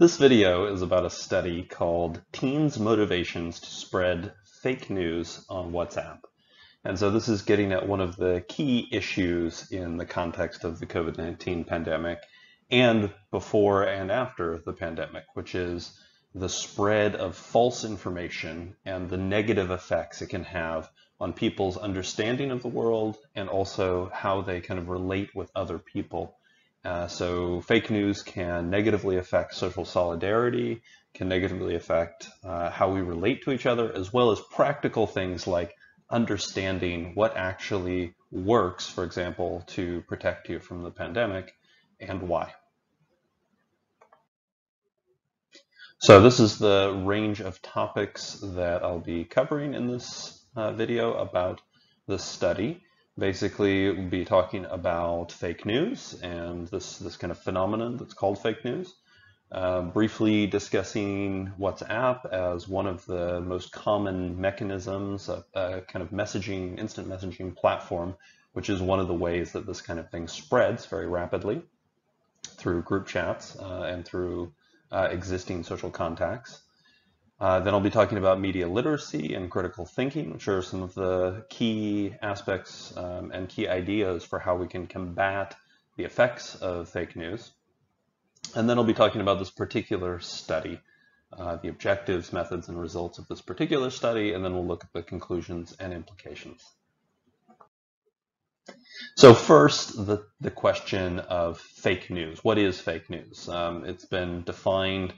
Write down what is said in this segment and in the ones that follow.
This video is about a study called Teens Motivations to Spread Fake News on WhatsApp. And so this is getting at one of the key issues in the context of the COVID-19 pandemic and before and after the pandemic, which is the spread of false information and the negative effects it can have on people's understanding of the world and also how they kind of relate with other people uh, so fake news can negatively affect social solidarity, can negatively affect uh, how we relate to each other, as well as practical things like understanding what actually works, for example, to protect you from the pandemic and why. So this is the range of topics that I'll be covering in this uh, video about the study. Basically, we'll be talking about fake news and this, this kind of phenomenon that's called fake news. Uh, briefly discussing WhatsApp as one of the most common mechanisms, a, a, kind of messaging, instant messaging platform, which is one of the ways that this kind of thing spreads very rapidly through group chats uh, and through uh, existing social contacts. Uh, then I'll be talking about media literacy and critical thinking, which are some of the key aspects um, and key ideas for how we can combat the effects of fake news. And then I'll be talking about this particular study, uh, the objectives, methods, and results of this particular study, and then we'll look at the conclusions and implications. So first, the, the question of fake news. What is fake news? Um, it's been defined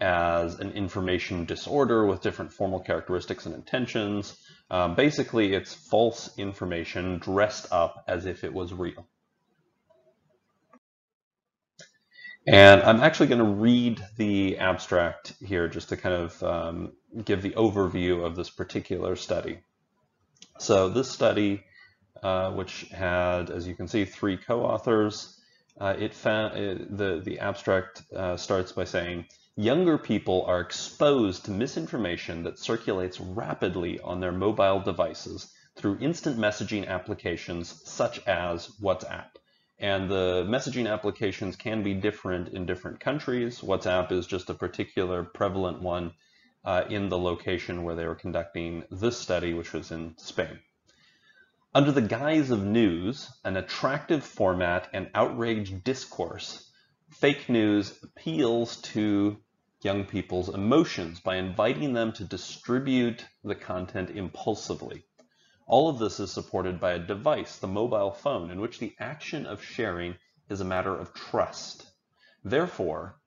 as an information disorder with different formal characteristics and intentions. Um, basically, it's false information dressed up as if it was real. And I'm actually going to read the abstract here just to kind of um, give the overview of this particular study. So this study, uh, which had, as you can see, three co-authors, uh, it found it, the the abstract uh, starts by saying younger people are exposed to misinformation that circulates rapidly on their mobile devices through instant messaging applications such as WhatsApp. And the messaging applications can be different in different countries. WhatsApp is just a particular prevalent one uh, in the location where they were conducting this study, which was in Spain. Under the guise of news, an attractive format and outraged discourse, fake news appeals to young people's emotions by inviting them to distribute the content impulsively. All of this is supported by a device, the mobile phone, in which the action of sharing is a matter of trust. Therefore,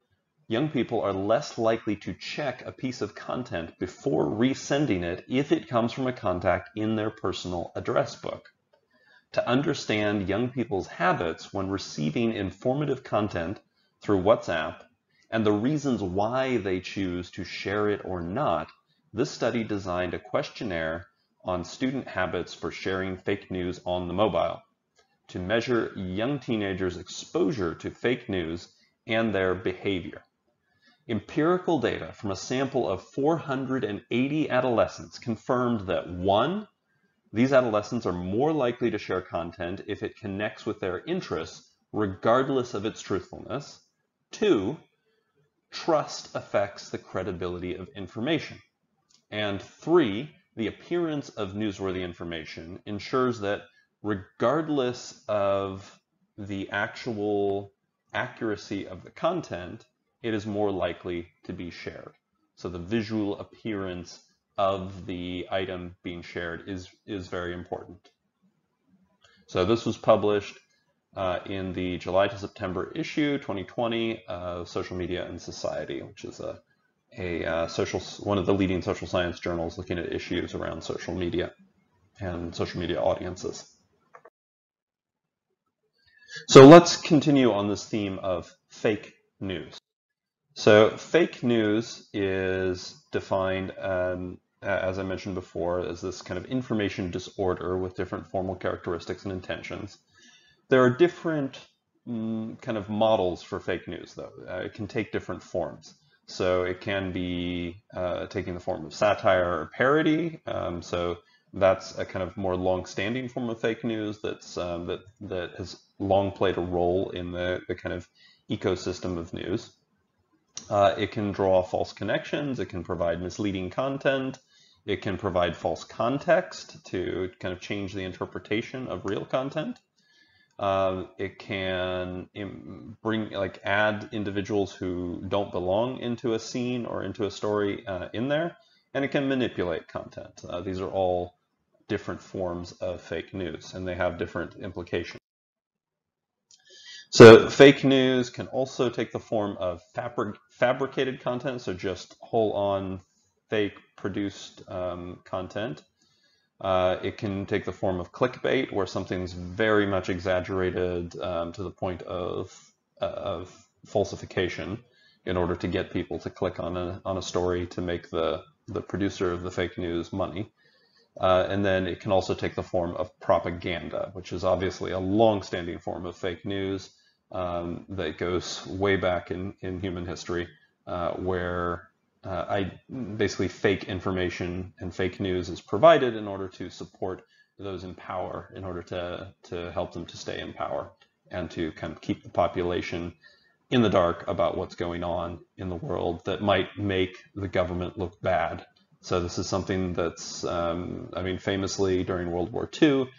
young people are less likely to check a piece of content before resending it if it comes from a contact in their personal address book. To understand young people's habits when receiving informative content through WhatsApp and the reasons why they choose to share it or not, this study designed a questionnaire on student habits for sharing fake news on the mobile to measure young teenagers' exposure to fake news and their behavior. Empirical data from a sample of 480 adolescents confirmed that one, these adolescents are more likely to share content if it connects with their interests, regardless of its truthfulness. Two, trust affects the credibility of information. And three, the appearance of newsworthy information ensures that regardless of the actual accuracy of the content, it is more likely to be shared. So the visual appearance of the item being shared is, is very important. So this was published uh, in the July to September issue 2020 of Social Media and Society, which is a, a uh, social one of the leading social science journals looking at issues around social media and social media audiences. So let's continue on this theme of fake news. So fake news is defined, um, as I mentioned before, as this kind of information disorder with different formal characteristics and intentions. There are different mm, kind of models for fake news, though. Uh, it can take different forms. So it can be uh, taking the form of satire or parody. Um, so that's a kind of more long-standing form of fake news that's um, that that has long played a role in the, the kind of ecosystem of news. Uh, it can draw false connections. It can provide misleading content. It can provide false context to kind of change the interpretation of real content. Uh, it can bring, like, add individuals who don't belong into a scene or into a story uh, in there, and it can manipulate content. Uh, these are all different forms of fake news, and they have different implications. So fake news can also take the form of fabric fabricated content, so just whole-on fake produced um, content. Uh, it can take the form of clickbait, where something's very much exaggerated um, to the point of, uh, of falsification in order to get people to click on a, on a story to make the, the producer of the fake news money. Uh, and then it can also take the form of propaganda, which is obviously a long-standing form of fake news um, that goes way back in, in human history, uh, where uh, I basically fake information and fake news is provided in order to support those in power, in order to, to help them to stay in power and to kind of keep the population in the dark about what's going on in the world that might make the government look bad. So this is something that's, um, I mean, famously during World War II,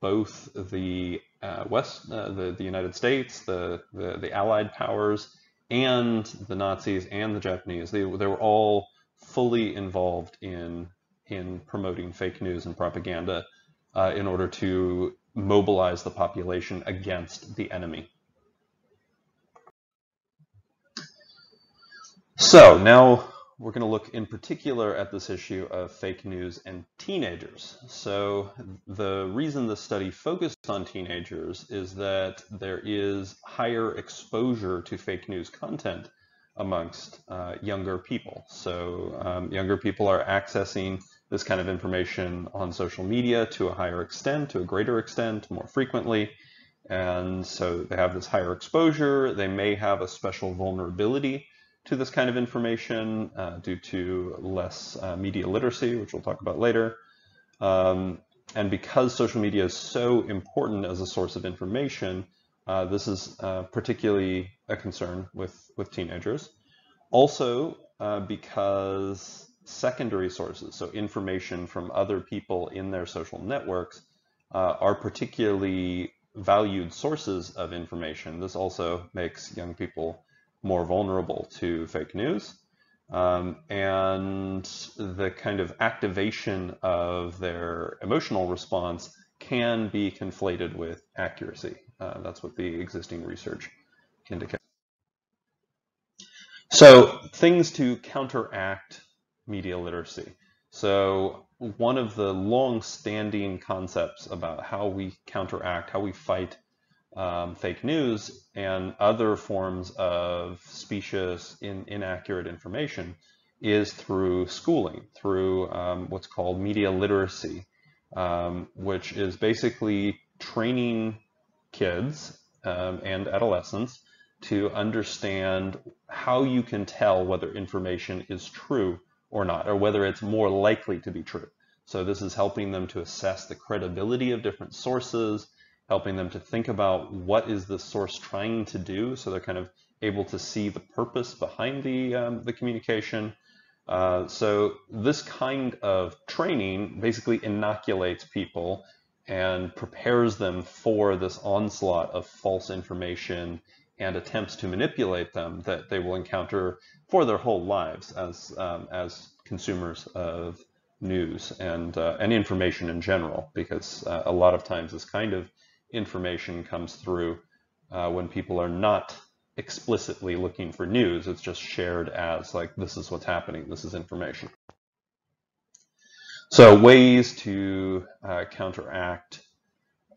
both the uh, West, uh, the, the United States, the, the, the Allied powers, and the Nazis and the Japanese, they, they were all fully involved in, in promoting fake news and propaganda uh, in order to mobilize the population against the enemy. So now we're going to look in particular at this issue of fake news and teenagers. So the reason the study focused on teenagers is that there is higher exposure to fake news content amongst uh, younger people. So um, younger people are accessing this kind of information on social media to a higher extent, to a greater extent, more frequently. And so they have this higher exposure. They may have a special vulnerability to this kind of information uh, due to less uh, media literacy, which we'll talk about later. Um, and because social media is so important as a source of information, uh, this is uh, particularly a concern with, with teenagers. Also, uh, because secondary sources, so information from other people in their social networks, uh, are particularly valued sources of information. This also makes young people more vulnerable to fake news. Um, and the kind of activation of their emotional response can be conflated with accuracy. Uh, that's what the existing research indicates. So things to counteract media literacy. So one of the long-standing concepts about how we counteract, how we fight um, fake news and other forms of specious, in, inaccurate information is through schooling, through um, what's called media literacy, um, which is basically training kids um, and adolescents to understand how you can tell whether information is true or not, or whether it's more likely to be true. So this is helping them to assess the credibility of different sources, helping them to think about what is the source trying to do. So they're kind of able to see the purpose behind the, um, the communication. Uh, so this kind of training basically inoculates people and prepares them for this onslaught of false information and attempts to manipulate them that they will encounter for their whole lives as, um, as consumers of news and, uh, and information in general, because uh, a lot of times this kind of information comes through uh, when people are not explicitly looking for news. It's just shared as like, this is what's happening, this is information. So ways to uh, counteract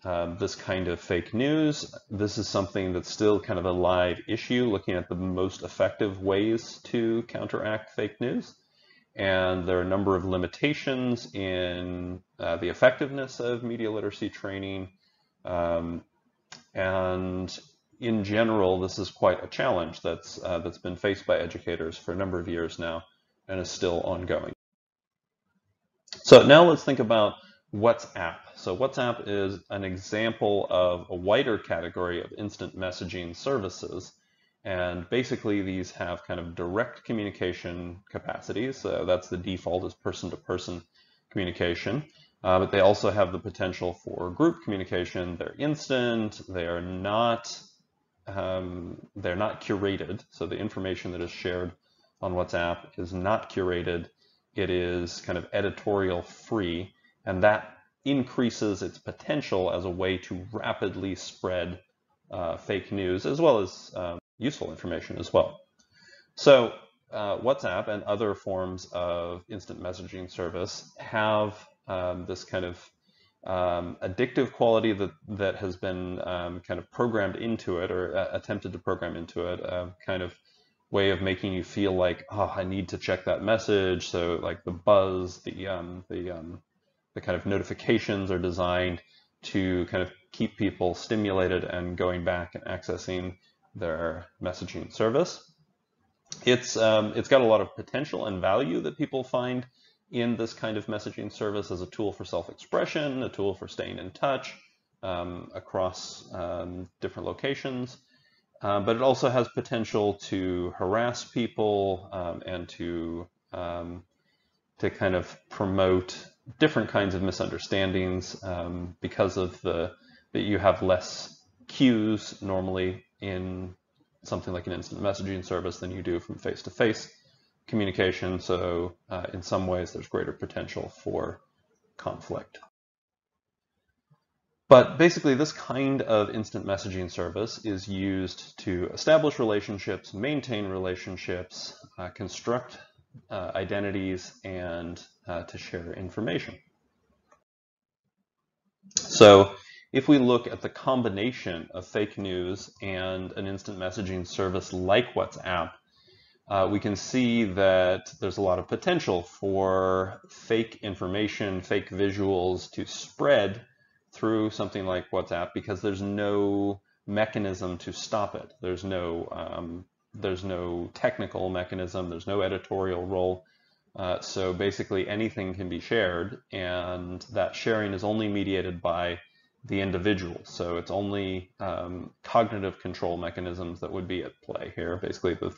uh, this kind of fake news. This is something that's still kind of a live issue, looking at the most effective ways to counteract fake news. And there are a number of limitations in uh, the effectiveness of media literacy training um, and in general, this is quite a challenge that's, uh, that's been faced by educators for a number of years now and is still ongoing. So now let's think about WhatsApp. So WhatsApp is an example of a wider category of instant messaging services. And basically these have kind of direct communication capacities. So that's the default is person-to-person -person communication. Uh, but they also have the potential for group communication. They're instant. They are not um, they're not curated. So the information that is shared on WhatsApp is not curated. It is kind of editorial free, and that increases its potential as a way to rapidly spread uh, fake news as well as um, useful information as well. So uh, WhatsApp and other forms of instant messaging service have um, this kind of um, addictive quality that that has been um, kind of programmed into it or uh, attempted to program into it, a kind of way of making you feel like, oh, I need to check that message. So like the buzz, the um, the um, the kind of notifications are designed to kind of keep people stimulated and going back and accessing their messaging service. It's um, it's got a lot of potential and value that people find in this kind of messaging service as a tool for self-expression, a tool for staying in touch um, across um, different locations. Uh, but it also has potential to harass people um, and to um, to kind of promote different kinds of misunderstandings um, because of the that you have less cues normally in something like an instant messaging service than you do from face-to-face. -face communication. So uh, in some ways, there's greater potential for conflict. But basically, this kind of instant messaging service is used to establish relationships, maintain relationships, uh, construct uh, identities, and uh, to share information. So if we look at the combination of fake news and an instant messaging service like WhatsApp, uh, we can see that there's a lot of potential for fake information, fake visuals to spread through something like WhatsApp because there's no mechanism to stop it. There's no um, there's no technical mechanism. There's no editorial role. Uh, so basically anything can be shared and that sharing is only mediated by the individual. So it's only um, cognitive control mechanisms that would be at play here. Basically the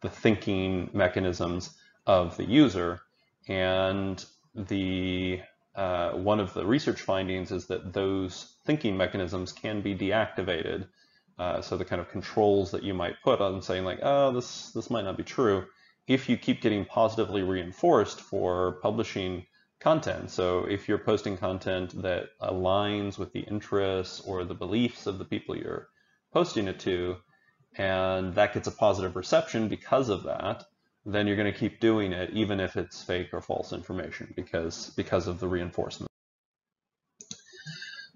the thinking mechanisms of the user. And the uh, one of the research findings is that those thinking mechanisms can be deactivated. Uh, so the kind of controls that you might put on saying like, oh, this, this might not be true, if you keep getting positively reinforced for publishing content. So if you're posting content that aligns with the interests or the beliefs of the people you're posting it to, and that gets a positive reception because of that, then you're going to keep doing it even if it's fake or false information because because of the reinforcement.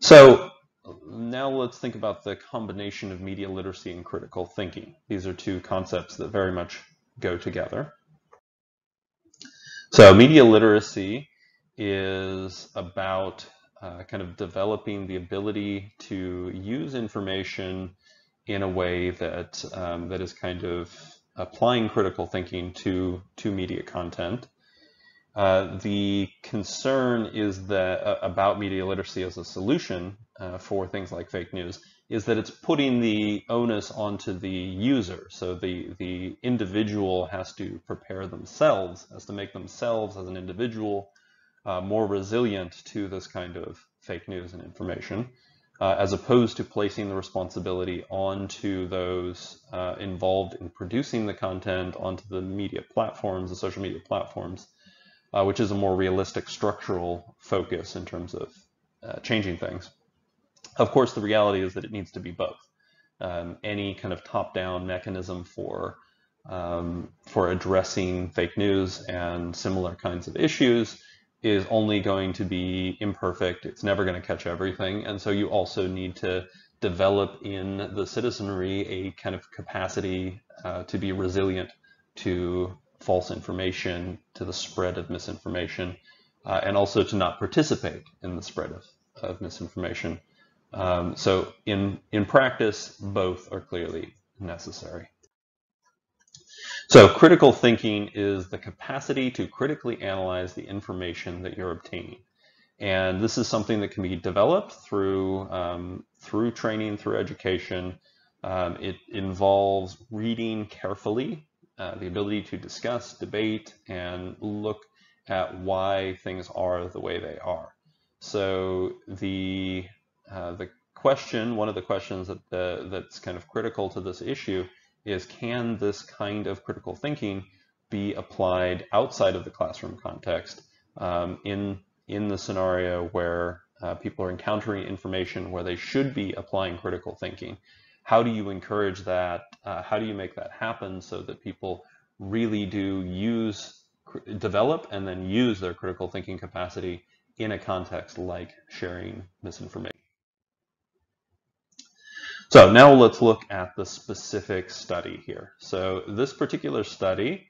So now let's think about the combination of media literacy and critical thinking. These are two concepts that very much go together. So media literacy is about uh, kind of developing the ability to use information in a way that um, that is kind of applying critical thinking to to media content. Uh, the concern is that uh, about media literacy as a solution uh, for things like fake news is that it's putting the onus onto the user. So the the individual has to prepare themselves, has to make themselves as an individual uh, more resilient to this kind of fake news and information uh, as opposed to placing the responsibility onto those uh, involved in producing the content onto the media platforms, the social media platforms, uh, which is a more realistic structural focus in terms of uh, changing things. Of course, the reality is that it needs to be both. Um, any kind of top-down mechanism for um, for addressing fake news and similar kinds of issues is only going to be imperfect. It's never going to catch everything. And so you also need to develop in the citizenry a kind of capacity uh, to be resilient to false information, to the spread of misinformation, uh, and also to not participate in the spread of, of misinformation. Um, so in, in practice, both are clearly necessary. So critical thinking is the capacity to critically analyze the information that you're obtaining. And this is something that can be developed through, um, through training, through education, Um, it involves reading carefully, uh, the ability to discuss, debate, and look at why things are the way they are. So the uh, the question, one of the questions that the, that's kind of critical to this issue is can this kind of critical thinking be applied outside of the classroom context um, in, in the scenario where uh, people are encountering information where they should be applying critical thinking? How do you encourage that? Uh, how do you make that happen so that people really do use, develop and then use their critical thinking capacity in a context like sharing misinformation? So now let's look at the specific study here. So this particular study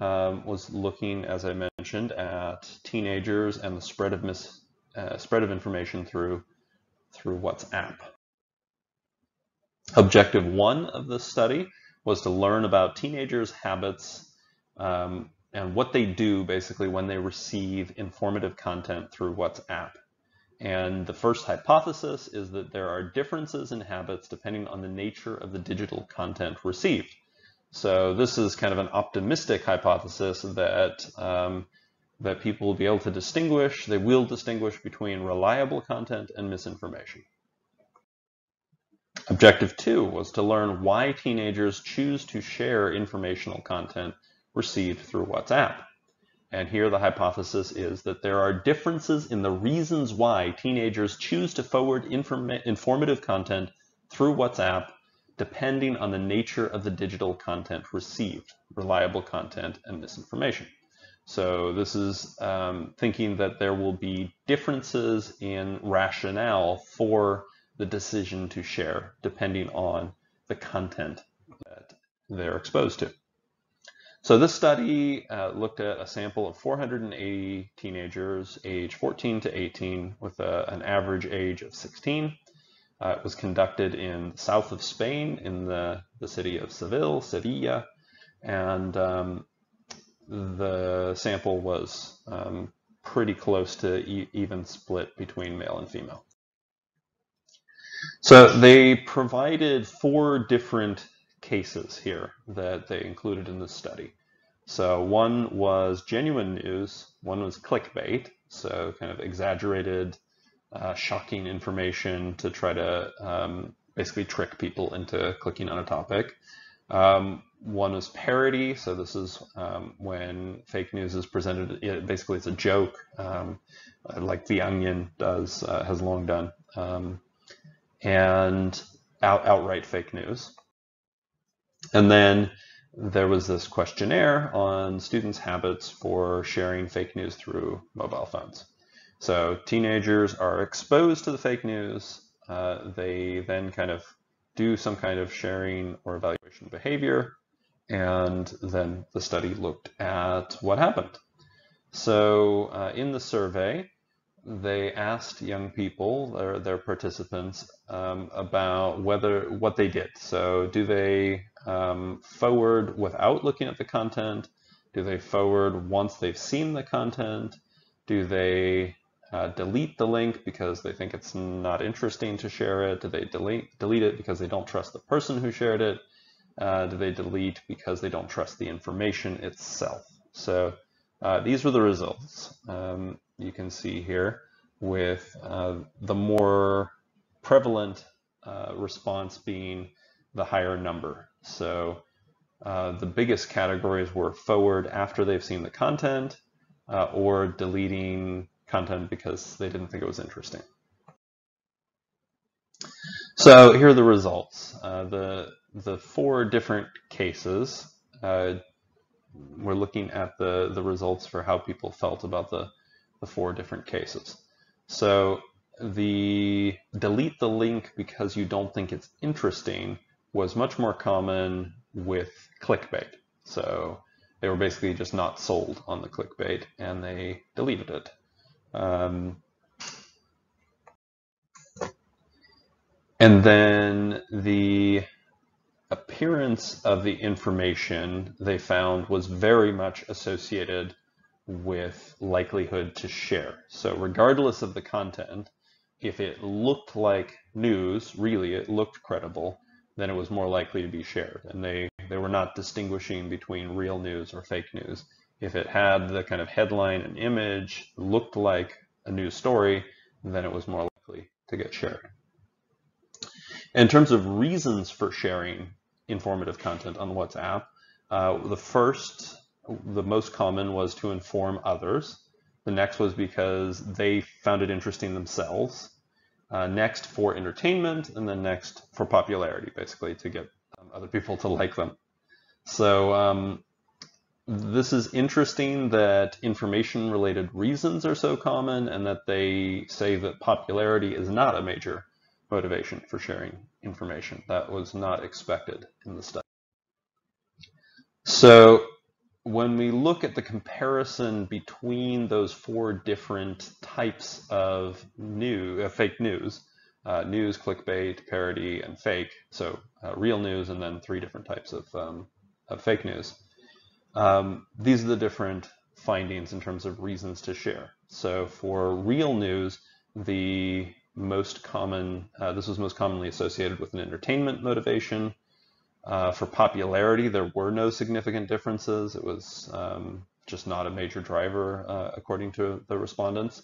um, was looking, as I mentioned, at teenagers and the spread of mis, uh, spread of information through through WhatsApp. Objective one of this study was to learn about teenagers' habits um, and what they do basically when they receive informative content through WhatsApp. And the first hypothesis is that there are differences in habits depending on the nature of the digital content received. So this is kind of an optimistic hypothesis that um, that people will be able to distinguish, they will distinguish between reliable content and misinformation. Objective two was to learn why teenagers choose to share informational content received through WhatsApp. And here the hypothesis is that there are differences in the reasons why teenagers choose to forward informative content through WhatsApp depending on the nature of the digital content received, reliable content and misinformation. So this is um, thinking that there will be differences in rationale for the decision to share depending on the content that they're exposed to. So this study uh, looked at a sample of 480 teenagers age 14 to 18 with a, an average age of 16. Uh, it was conducted in the south of Spain in the, the city of Seville, Sevilla, and um, the sample was um, pretty close to e even split between male and female. So they provided four different cases here that they included in the study. So one was genuine news, one was clickbait, so kind of exaggerated, uh, shocking information to try to um, basically trick people into clicking on a topic. Um, one was parody, so this is um, when fake news is presented, it, basically it's a joke, um, like The Onion does, uh, has long done, um, and out, outright fake news. And then there was this questionnaire on students' habits for sharing fake news through mobile phones. So teenagers are exposed to the fake news. Uh, they then kind of do some kind of sharing or evaluation behavior. And then the study looked at what happened. So uh, in the survey, they asked young people, their, their participants, um, about whether what they did. So do they um, forward without looking at the content? Do they forward once they've seen the content? Do they uh, delete the link because they think it's not interesting to share it? Do they delete, delete it because they don't trust the person who shared it? Uh, do they delete because they don't trust the information itself? So uh, these were the results. Um, you can see here with uh, the more prevalent uh, response being the higher number. So uh, the biggest categories were forward after they've seen the content uh, or deleting content because they didn't think it was interesting. So here are the results. Uh, the, the four different cases, uh, we're looking at the, the results for how people felt about the, the four different cases. So the delete the link because you don't think it's interesting was much more common with clickbait. So they were basically just not sold on the clickbait and they deleted it. Um, and then the appearance of the information they found was very much associated with likelihood to share. So regardless of the content, if it looked like news, really it looked credible, then it was more likely to be shared. And they, they were not distinguishing between real news or fake news. If it had the kind of headline and image, looked like a news story, then it was more likely to get shared. In terms of reasons for sharing informative content on WhatsApp, uh, the first, the most common was to inform others. The next was because they found it interesting themselves. Uh, next for entertainment, and then next for popularity, basically to get um, other people to like them. So um, this is interesting that information related reasons are so common and that they say that popularity is not a major motivation for sharing information. That was not expected in the study. So when we look at the comparison between those four different types of new, uh, fake news, uh, news, clickbait, parody, and fake, so uh, real news, and then three different types of, um, of fake news. Um, these are the different findings in terms of reasons to share. So for real news, the most common, uh, this was most commonly associated with an entertainment motivation. Uh, for popularity, there were no significant differences. It was um, just not a major driver, uh, according to the respondents.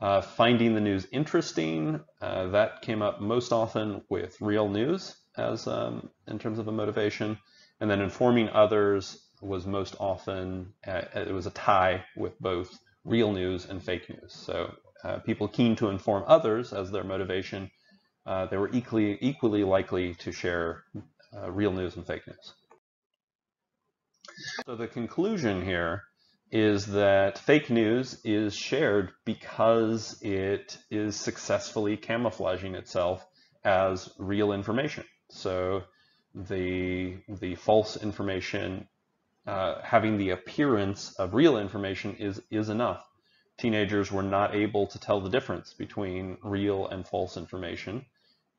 Uh, finding the news interesting, uh, that came up most often with real news as um, in terms of a motivation. And then informing others was most often, uh, it was a tie with both real news and fake news. So uh, people keen to inform others as their motivation, they were equally, equally likely to share uh, real news and fake news. So the conclusion here is that fake news is shared because it is successfully camouflaging itself as real information. So the, the false information uh, having the appearance of real information is, is enough teenagers were not able to tell the difference between real and false information.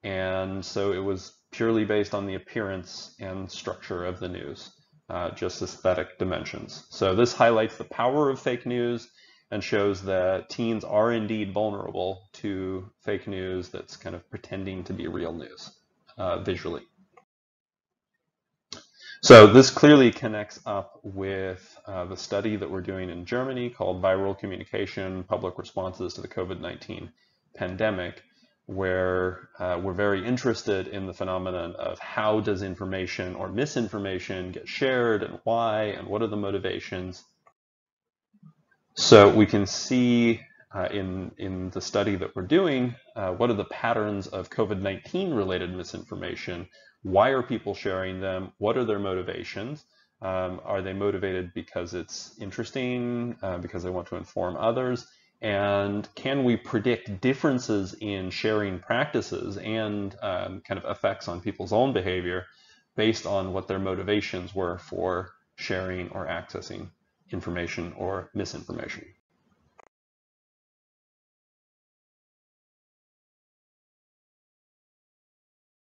And so it was purely based on the appearance and structure of the news, uh, just aesthetic dimensions. So this highlights the power of fake news and shows that teens are indeed vulnerable to fake news that's kind of pretending to be real news uh, visually. So this clearly connects up with uh, the study that we're doing in Germany called Viral Communication, Public Responses to the COVID-19 Pandemic, where uh, we're very interested in the phenomenon of how does information or misinformation get shared and why and what are the motivations. So we can see uh, in, in the study that we're doing, uh, what are the patterns of COVID-19 related misinformation why are people sharing them? What are their motivations? Um, are they motivated because it's interesting, uh, because they want to inform others? And can we predict differences in sharing practices and um, kind of effects on people's own behavior based on what their motivations were for sharing or accessing information or misinformation?